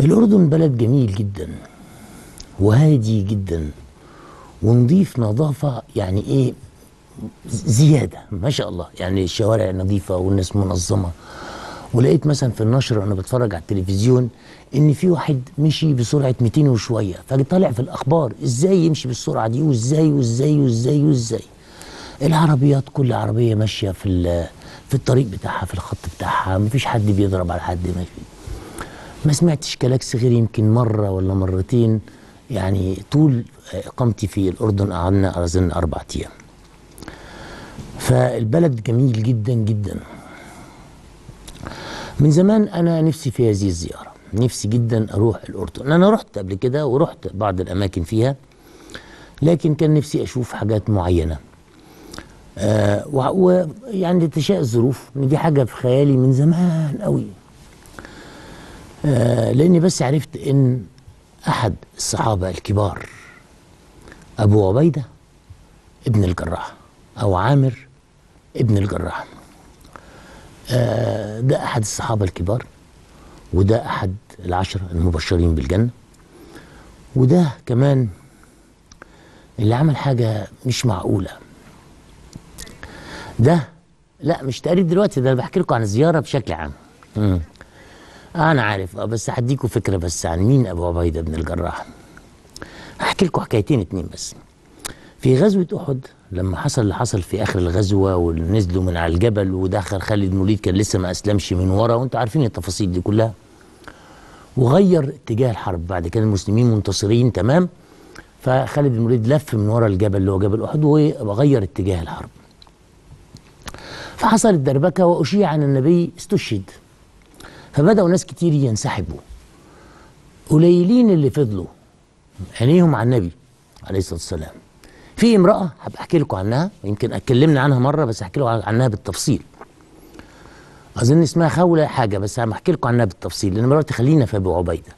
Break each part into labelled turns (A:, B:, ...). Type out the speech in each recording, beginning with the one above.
A: الأردن بلد جميل جدا وهادي جدا ونضيف نظافة يعني إيه زيادة ما شاء الله. يعني الشوارع نظيفة والناس منظمة. ولقيت مثلا في النشر وأنا بتفرج على التلفزيون إن في واحد مشي بسرعة 200 وشوية فطالع في الأخبار إزاي يمشي بالسرعه دي وإزاي وإزاي وإزاي وإزاي؟ العربيات كل عربية ماشية في في الطريق بتاعها في الخط بتاعها مفيش حد بيضرب على حد ماشي. ما سمعتش كلاكس غير يمكن مرة ولا مرتين؟ يعني طول إقامتي في الأردن قعدنا اظن أربع أيام. فالبلد جميل جدا جدا. من زمان أنا نفسي في هذه الزيارة. نفسي جدا أروح الأردن. أنا رحت قبل كده ورحت بعض الأماكن فيها لكن كان نفسي أشوف حاجات معينة. آه ويعني تشاء الظروف. ان دي حاجة في خيالي من زمان قوي لأني بس عرفت إن أحد الصحابة الكبار أبو عبيدة ابن الجراح أو عامر ابن الجراح. آه، ده أحد الصحابة الكبار وده أحد العشره المبشرين بالجنة وده كمان اللي عمل حاجة مش معقولة. ده لا مش تقريب دلوقتي ده أنا بحكي لكم عن الزياره بشكل عام. أنا عارف. آه، بس هديكم فكرة بس عن مين أبو عبيدة بن الجراح. هحكي لكم حكايتين اتنين بس. في غزوة أحد لما حصل اللي حصل في آخر الغزوة ونزلوا من على الجبل ودخل خالد بن الوليد كان لسه ما أسلمش من ورا وأنتوا عارفين التفاصيل دي كلها. وغير اتجاه الحرب. بعد كده المسلمين منتصرين تمام؟ فخالد الوليد لف من ورا الجبل اللي هو جبل أحد وغير اتجاه الحرب. فحصلت دربكة وأشيع أن النبي استشهد. فبدأوا ناس كتير ينسحبوا. قليلين اللي فضلوا عينيهم على النبي عليه الصلاة والسلام. في امرأة هبقى أحكي لكم عنها يمكن اتكلمنا عنها مرة بس أحكي لكم عنها بالتفصيل. أظن اسمها خولة حاجة بس هم أحكي لكم عنها بالتفصيل لأن مراتي خلينا في أبو عبيدة.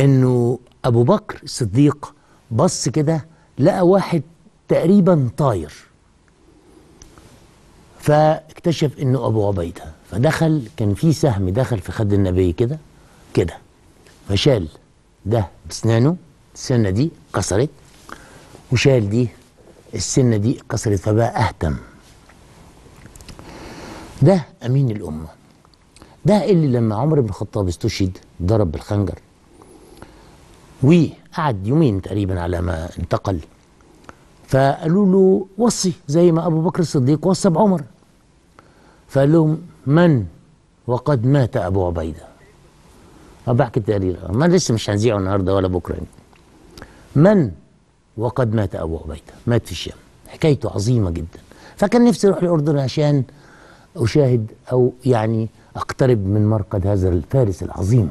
A: إنه أبو بكر الصديق بص كده لقى واحد تقريبا طاير. فاكتشف إنه أبو عبيدة. فدخل كان في سهم دخل في خد النبي كده كده. فشال. ده بسنانه السنة دي كسرت وشال دي السنة دي اتكسرت فبقى أهتم. ده أمين الأمة. ده اللي لما عمر بن الخطاب استشهد ضرب بالخنجر. وقعد يومين تقريبا على ما انتقل. فقالوا له وصي زي ما أبو بكر الصديق وصى بعمر. فقال لهم من وقد مات أبو عبيدة. بحكي التقرير. ما لسه مش هنذيعه النهارده ولا بكرة يعني. من وقد مات أبو عبيدة؟ مات في الشام. حكايته عظيمة جدا. فكان نفسي أروح الاردن عشان أشاهد أو يعني أقترب من مرقد هذا الفارس العظيم.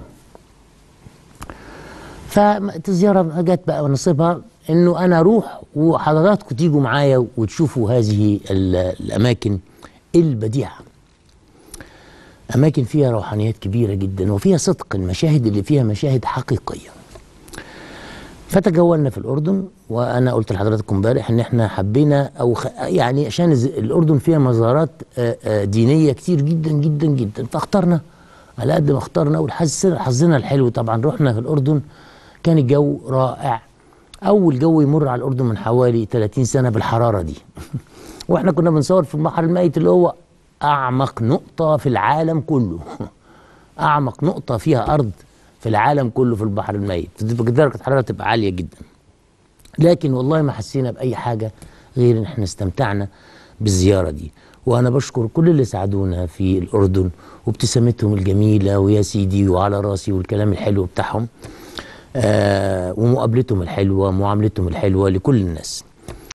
A: فالزيارة جت بقى ونصيبها إنه أنا أروح وحضراتكم تيجوا معايا وتشوفوا هذه ال- الأماكن البديعة. أماكن فيها روحانيات كبيرة جدا وفيها صدق المشاهد اللي فيها مشاهد حقيقية. فتجولنا في الأردن وأنا قلت لحضراتكم امبارح إن إحنا حبينا أو خ... يعني عشان الأردن فيها مزارات دينية كتير جدا جدا جدا. فاخترنا على قد ما اخترنا حظنا الحلو طبعا رحنا في الأردن كان الجو رائع. أول جو يمر على الأردن من حوالي 30 سنة بالحرارة دي. وإحنا كنا بنصور في البحر الميت اللي هو أعمق نقطة في العالم كله. أعمق نقطة فيها أرض في العالم كله في البحر الميت. تبقى درجه الحراره تبقى عالية جدا. لكن والله ما حسينا بأي حاجة غير إن إحنا استمتعنا بالزيارة دي. وأنا بشكر كل اللي ساعدونا في الأردن وابتسامتهم الجميلة ويا سيدي وعلى راسي والكلام الحلو بتاعهم آه ومقابلتهم الحلوة ومعاملتهم الحلوة لكل الناس.